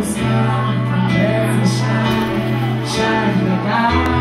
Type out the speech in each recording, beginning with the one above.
the sky, let it shine, shine.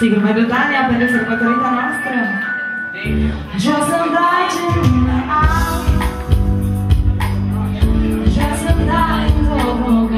Siga mai dutane, apele sărbătorită noastră Jos în dai ce nu am Jos în dai în